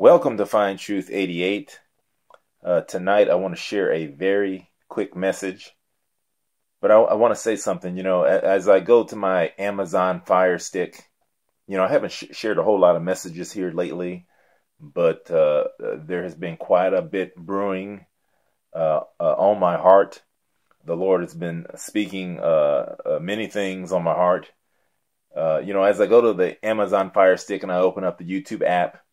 Welcome to Find Truth 88. Uh, tonight, I want to share a very quick message, but I, I want to say something. You know, as I go to my Amazon Fire Stick, you know, I haven't sh- shared a whole lot of messages here lately, but uh, there has been quite a bit brewing uh, uh on my heart. The Lord has been speaking uh, uh, many things on my heart. you know, as I go to the Amazon Fire Stick and I open up the YouTube app,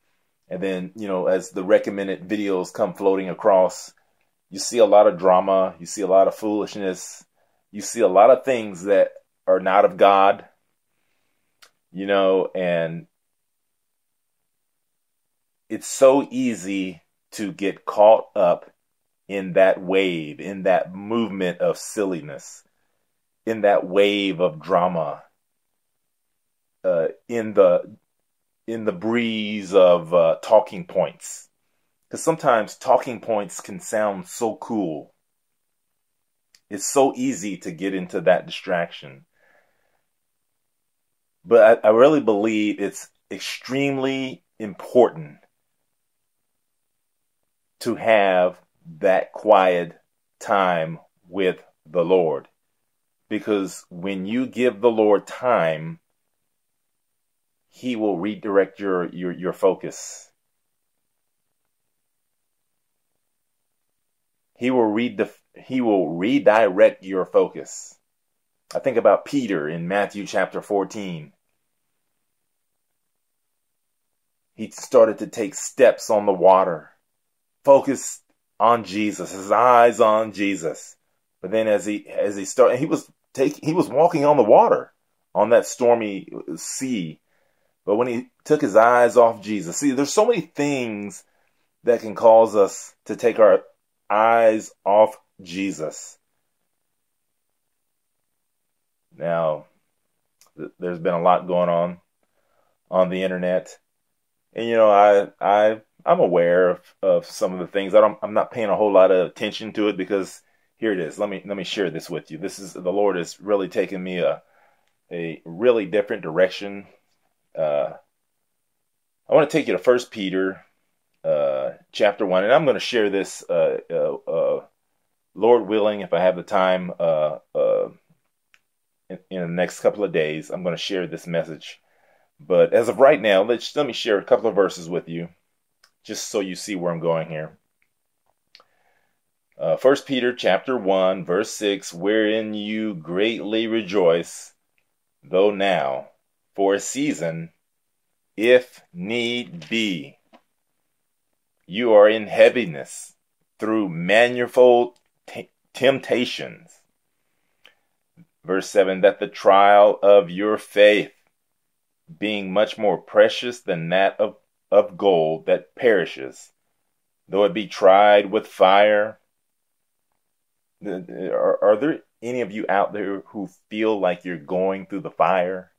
and then, you know, as the recommended videos come floating across, you see a lot of drama, you see a lot of foolishness, you see a lot of things that are not of God, you know, and it's so easy to get caught up in that wave, in that movement of silliness, in that wave of drama, uh, in the in the breeze of uh, talking points. Because sometimes talking points can sound so cool. It's so easy to get into that distraction. But I, I really believe it's extremely important to have that quiet time with the Lord. Because when you give the Lord time, he will redirect your your your focus. He will read the he will redirect your focus. I think about Peter in Matthew chapter 14. He started to take steps on the water, focused on Jesus, his eyes on Jesus. But then as he as he started he was taking he was walking on the water on that stormy sea but when he took his eyes off Jesus, see, there's so many things that can cause us to take our eyes off Jesus. Now, th- there's been a lot going on on the internet, and you know, I I I'm aware of, of some of the things. I don't I'm not paying a whole lot of attention to it because here it is. Let me let me share this with you. This is the Lord has really taken me a a really different direction uh, I want to take you to First Peter uh, chapter one, and I'm going to share this, uh, uh, uh, Lord willing, if I have the time uh, in, in, the next couple of days. I'm going to share this message, but as of right now, let's let me share a couple of verses with you, just so you see where I'm going here. First Peter chapter one, verse six, wherein you greatly rejoice, though now for a season, if need be. You are in heaviness through manifold t- temptations. Verse 7 that the trial of your faith, being much more precious than that of, of gold that perishes, though it be tried with fire. Are, are there any of you out there who feel like you're going through the fire?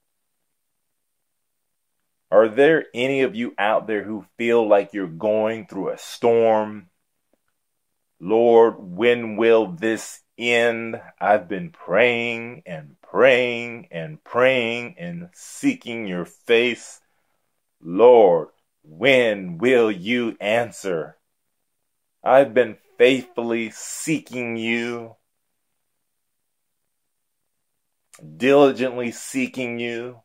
Are there any of you out there who feel like you're going through a storm? Lord, when will this end? I've been praying and praying and praying and seeking your face. Lord, when will you answer? I've been faithfully seeking you, diligently seeking you,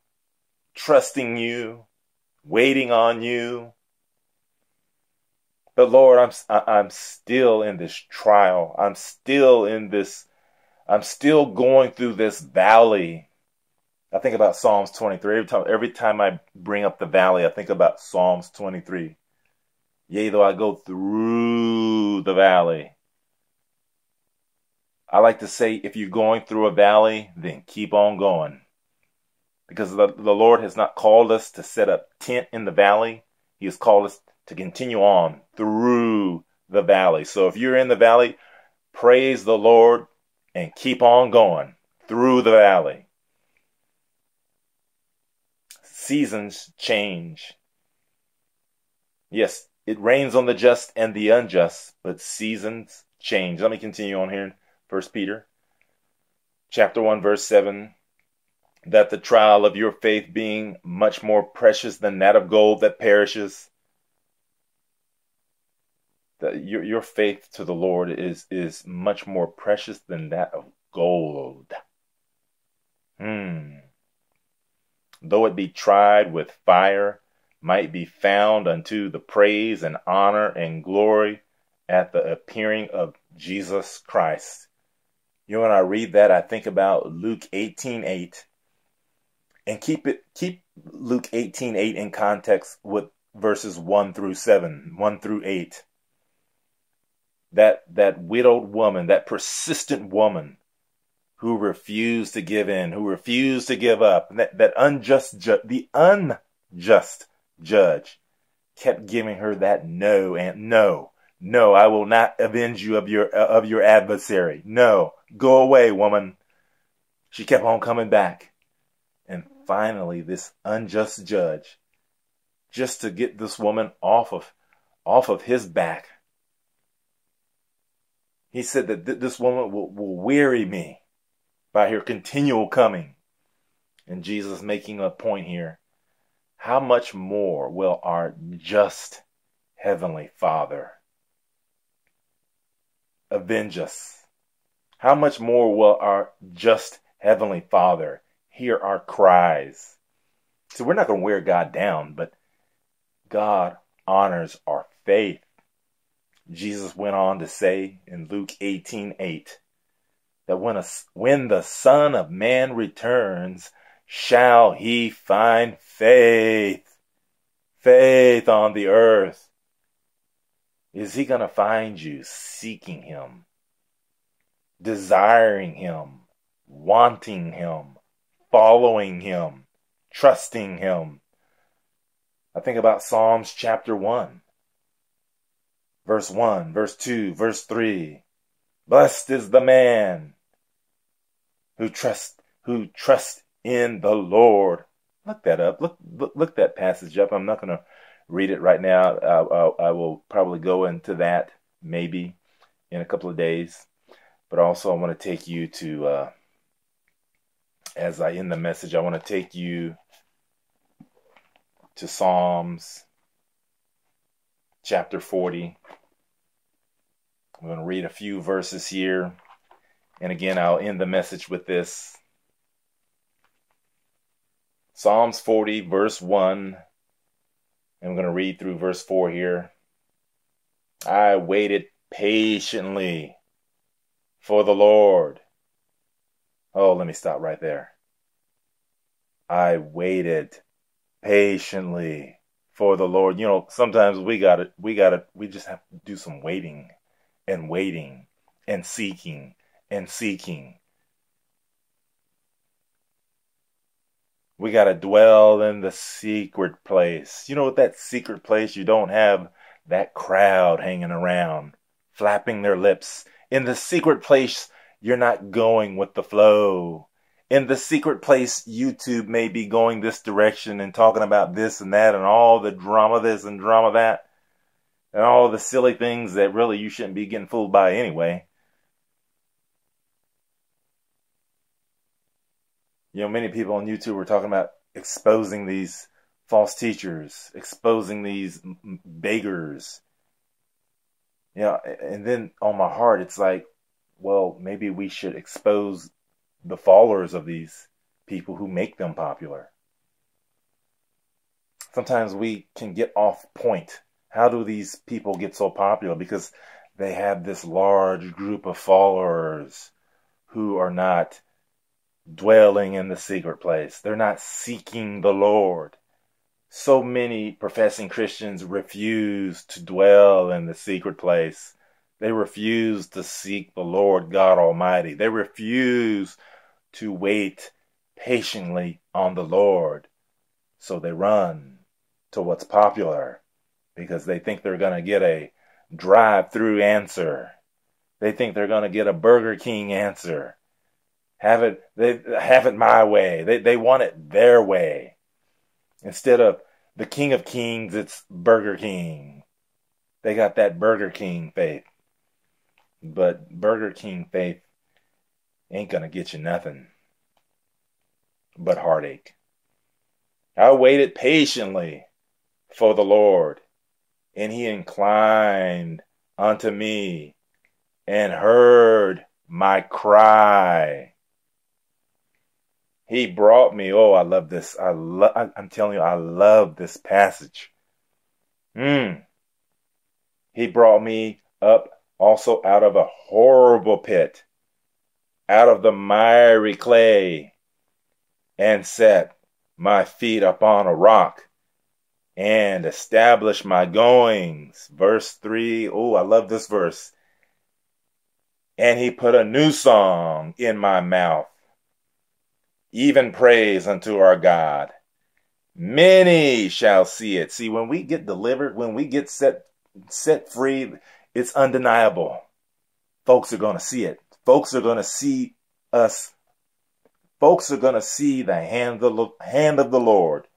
trusting you waiting on you. But Lord, I'm I'm still in this trial. I'm still in this I'm still going through this valley. I think about Psalms 23. Every time, every time I bring up the valley, I think about Psalms 23. Yea, though I go through the valley. I like to say, if you're going through a valley, then keep on going because the, the Lord has not called us to set up tent in the valley. He has called us to continue on through the valley. So if you're in the valley, praise the Lord and keep on going through the valley. Seasons change. Yes, it rains on the just and the unjust, but seasons change. Let me continue on here in 1 Peter chapter 1 verse 7 that the trial of your faith being much more precious than that of gold that perishes, that your your faith to the Lord is is much more precious than that of gold. Hmm. Though it be tried with fire, might be found unto the praise and honor and glory at the appearing of Jesus Christ. You know, when I read that, I think about Luke 18 8. And keep it keep Luke 18 8 in context with verses 1 through 7, 1 through 8. That that widowed woman, that persistent woman who refused to give in, who refused to give up, that, that unjust ju- the unjust judge kept giving her that no and no, no, I will not avenge you of your of your adversary. No, go away, woman. She kept on coming back. Finally this unjust judge just to get this woman off of off of his back. He said that th- this woman will, will weary me by her continual coming. And Jesus making a point here how much more will our just Heavenly Father avenge us? How much more will our just Heavenly Father hear our cries? So we're not going to wear God down, but God honors our faith. Jesus went on to say in Luke 18 8, that when, a, when the Son of Man returns, shall he find faith? Faith on the earth. Is he going to find you seeking him, desiring him, wanting him, following him, trusting him? I think about Psalms chapter 1, verse 1, verse 2, verse 3. Blessed is the man who trusts who trusts in the Lord. Look that up. Look, look, look that passage up. I'm not going to read it right now. I, I, I, will probably go into that maybe in a couple of days. But also, I want to take you to, uh, as I end the message, I want to take you to Psalms chapter 40. I'm going to read a few verses here. And again, I'll end the message with this. Psalms 40, verse 1. I'm going to read through verse 4 here. I waited patiently for the Lord. Oh, let me stop right there. I waited patiently for the Lord. You know, sometimes we got to, we got to, we just have to do some waiting and waiting and seeking and seeking. We got to dwell in the secret place. You know, what that secret place, you don't have that crowd hanging around, flapping their lips. In the secret place, you're not going with the flow. In the secret place, YouTube may be going this direction and talking about this and that and all the drama this and drama that and all the silly things that really you shouldn't be getting fooled by anyway. You know, many people on YouTube were talking about exposing these false teachers, exposing these beggars. You know, and then on my heart, it's like, well, maybe we should expose the followers of these people who make them popular. Sometimes we can get off point how do these people get so popular? Because they have this large group of followers who are not dwelling in the secret place. They're not seeking the Lord. So many professing Christians refuse to dwell in the secret place. They refuse to seek the Lord God Almighty. They refuse to wait patiently on the Lord. So they run to what's popular because they think they're going to get a drive through answer. They think they're going to get a Burger King answer. Have it, they have it my way. They, they want it their way. Instead of the King of Kings, it's Burger King. They got that Burger King faith. But Burger King faith ain't to get you nothing but heartache. I waited patiently for the Lord and he inclined unto me and heard my cry. He brought me. Oh, I love this. I love. I'm telling you, I love this passage. Hmm. He brought me up also out of a horrible pit, out of the miry clay, and set my feet upon a rock and establish my goings. Verse 3. Oh, I love this verse. And he put a new song in my mouth, even praise unto our God. Many shall see it. See, when we get delivered, when we get set set free, it's undeniable. Folks are going to see it. Folks are going to see us. Folks are going to see the hand of the, hand of the Lord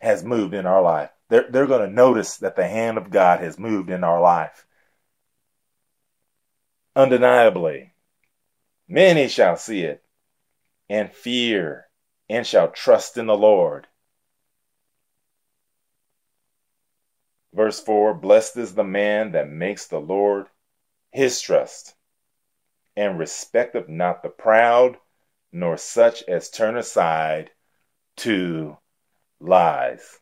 has moved in our life. They're, they're going to notice that the hand of God has moved in our life. Undeniably, many shall see it and fear and shall trust in the Lord. Verse 4 Blessed is the man that makes the Lord his trust, and respecteth not the proud, nor such as turn aside to lies.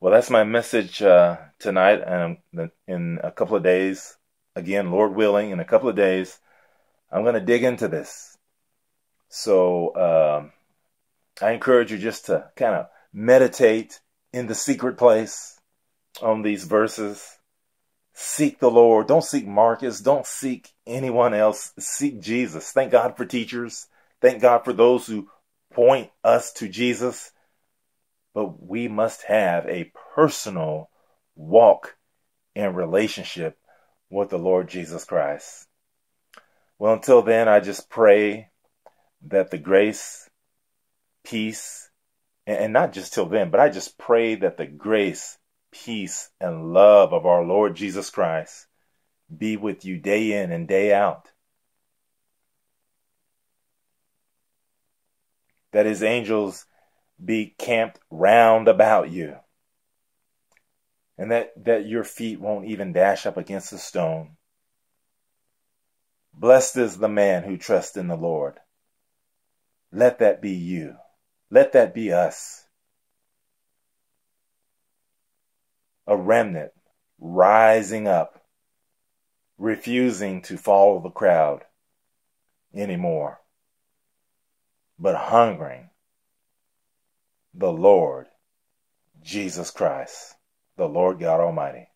Well, that's my message uh, tonight. And in a couple of days, again, Lord willing, in a couple of days, I'm going to dig into this. So um, I encourage you just to kind of meditate in the secret place on these verses. Seek the Lord. Don't seek Marcus. Don't seek anyone else. Seek Jesus. Thank God for teachers. Thank God for those who point us to Jesus. But we must have a personal walk and relationship with the Lord Jesus Christ. Well, until then, I just pray that the grace, peace, and not just till then, but I just pray that the grace, peace, and love of our Lord Jesus Christ be with you day in and day out. That his angels be camped round about you. And that, that your feet won't even dash up against a stone. Blessed is the man who trusts in the Lord. Let that be you. Let that be us. A remnant rising up, refusing to follow the crowd anymore, but hungering the Lord Jesus Christ, the Lord God Almighty.